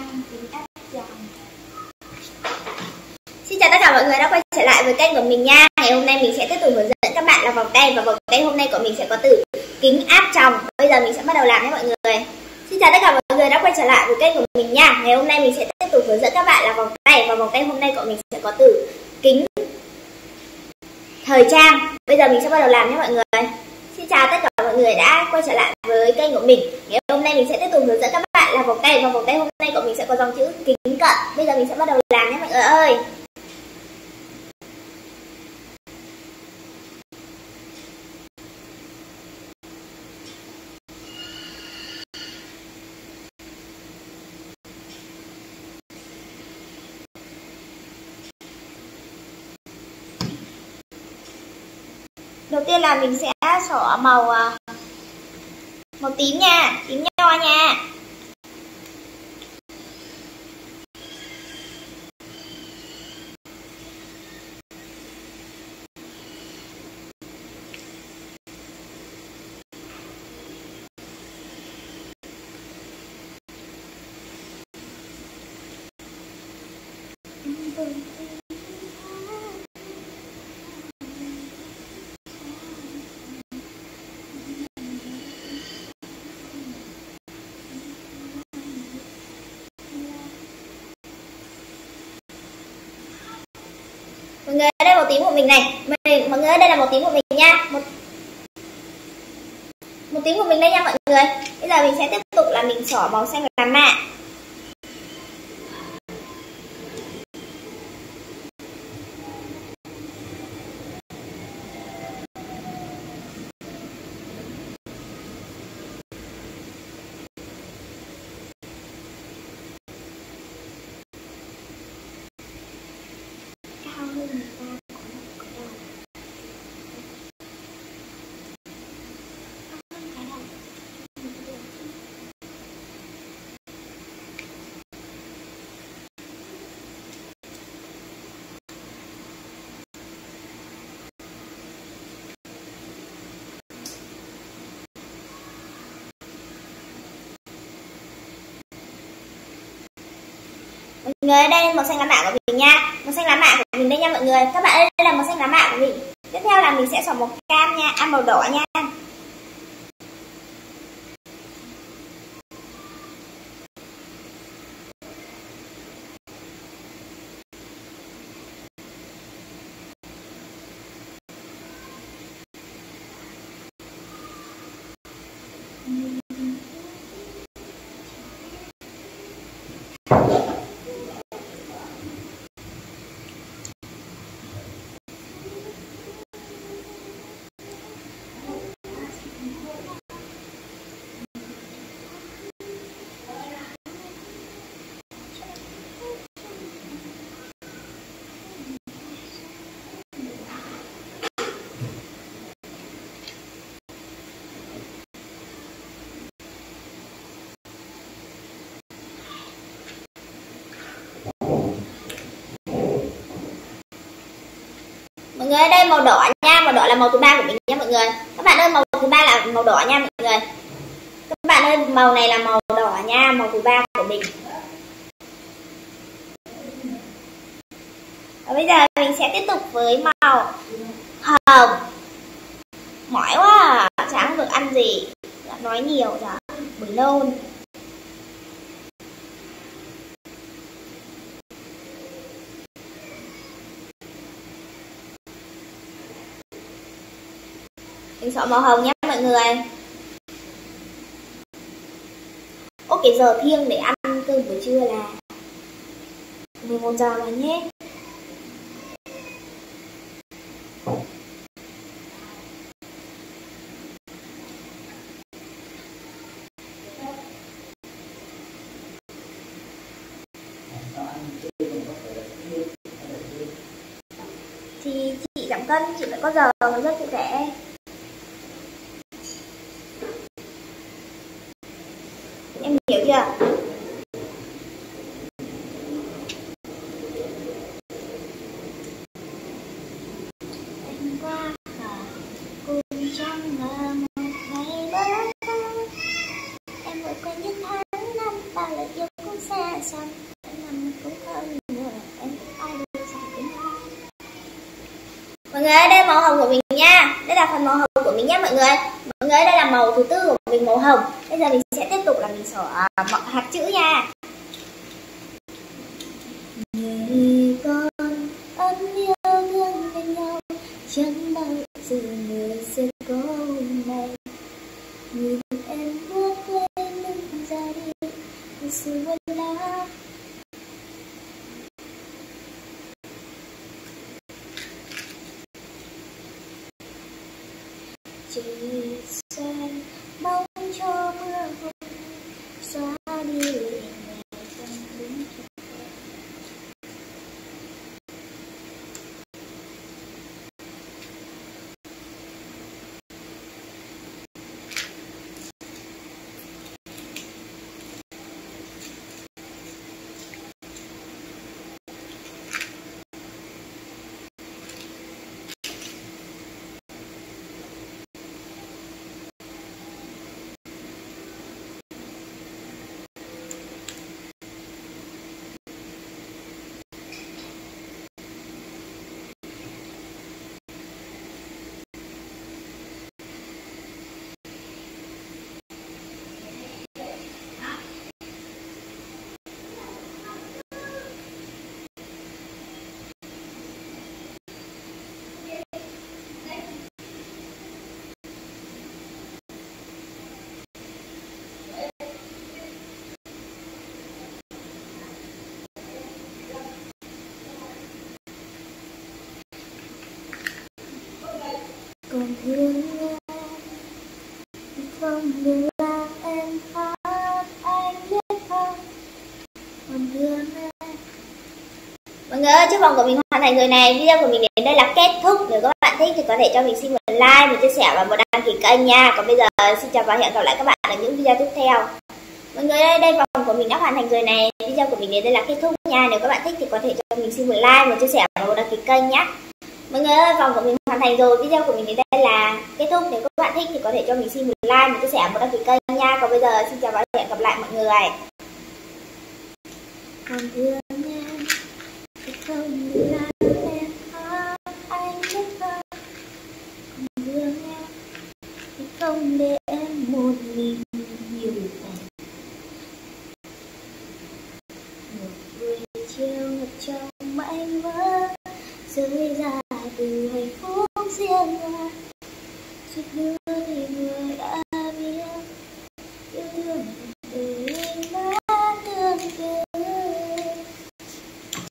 trang áp Xin chào tất cả mọi người đã quay trở lại với kênh của mình nha. Ngày hôm nay mình sẽ tiếp tục hướng dẫn các bạn là vòng tay Và vòng tay hôm nay của mình sẽ có từ kính áp tròng. Bây giờ mình sẽ bắt đầu làm nhé mọi người. Xin chào tất cả mọi người đã quay trở lại với kênh của mình nha. Ngày hôm nay mình sẽ tiếp tục hướng dẫn các bạn là vòng tay Và vòng tay hôm nay của mình sẽ có từ kính thời trang. Bây giờ mình sẽ bắt đầu làm nhé mọi người Xin chào tất cả mọi người đã quay trở lại với kênh của mình Ngày hôm nay mình sẽ tiếp tục hướng dẫn các bạn là vòng tay Và vòng tay hôm nay của mình sẽ có dòng chữ kính cận. Bây giờ mình sẽ bắt đầu làm nhé mọi người ơi. Đầu tiên là mình sẽ sỏ màu à, màu tím nha, tím nho nha mọi người tím của mình này. Mọi, mọi người đây là màu tím của mình nha. Một một tím của mình đây nha mọi người. Bây giờ mình sẽ tiếp tục là mình xỏ màu xanh làm mạ. Mọi người đây là màu xanh lá mạ của mình nha. Màu xanh lá mạ của mình đây nha mọi người. Các bạn ơi, đây là màu xanh lá mạ của mình. Tiếp theo là mình sẽ xỏ màu cam nha. À màu đỏ nha. Người đây màu đỏ nha, màu đỏ là màu thứ ba của mình nha mọi người. Các bạn ơi, màu thứ ba là màu đỏ nha mọi người. Các bạn ơi, màu này là màu đỏ nha, màu thứ ba của mình. Và bây giờ mình sẽ tiếp tục với màu hồng. Mỏi quá à. sáng được ăn gì. Nói nhiều rồi buồn nôn. Mình chọn màu hồng nhé, mọi người. Ok cái giờ thiêng để ăn cơm buổi trưa là 11 giờ rồi nhé. Thì chị giảm cân, chị phải có giờ rất cụ thể. Mọi người đây màu hồng của mình nha. Đây là phần màu hồng của mình nhé mọi người. Mọi người đây là màu thứ tư của mình màu hồng. Bây giờ mình sẽ tiếp tục là mình sổ uh, à, hạt chữ nha. Jeez. Còn thương em, không đừng là em hát anh biết không? Còn thương em. Mọi người ơi chiếc vòng của mình hoàn thành rồi này. Video của mình đến đây là kết thúc. Nếu các bạn thích thì có thể cho mình xin một like, một chia sẻ và một đăng ký kênh nha. Còn bây giờ, xin chào và hẹn gặp lại các bạn ở những video tiếp theo. Mọi người ơi, đây vòng của mình đã hoàn thành rồi này. Video của mình đến đây là kết thúc nha. Nếu các bạn thích thì có thể cho mình xin một like, một chia sẻ và một đăng ký kênh nhé Mọi người ơi, vòng của mình hoàn thành rồi. Video của mình đến đây là kết thúc. Nếu các bạn thích thì có thể cho mình xin một like, một chia sẻ, một đăng ký kênh nha. Còn bây giờ xin chào và hẹn gặp lại mọi người. Còn thương nha, không